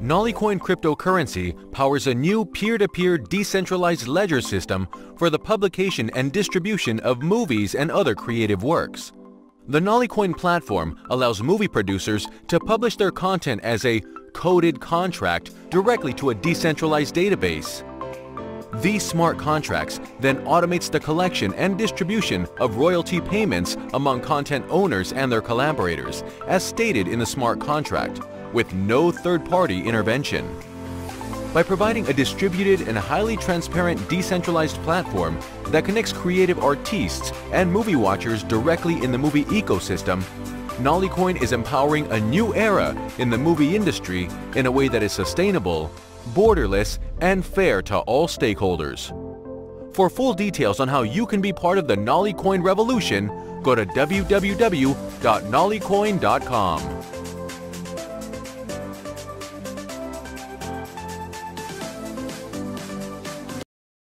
Nollycoin cryptocurrency powers a new peer-to-peer decentralized ledger system for the publication and distribution of movies and other creative works. The Nollycoin platform allows movie producers to publish their content as a coded contract directly to a decentralized database. These smart contracts then automates the collection and distribution of royalty payments among content owners and their collaborators, as stated in the smart contract, with no third-party intervention. By providing a distributed and highly transparent decentralized platform that connects creative artists and movie watchers directly in the movie ecosystem, Nollycoin is empowering a new era in the movie industry in a way that is sustainable, borderless, and fair to all stakeholders. For full details on how you can be part of the Nollycoin revolution, go to www.nollycoin.com.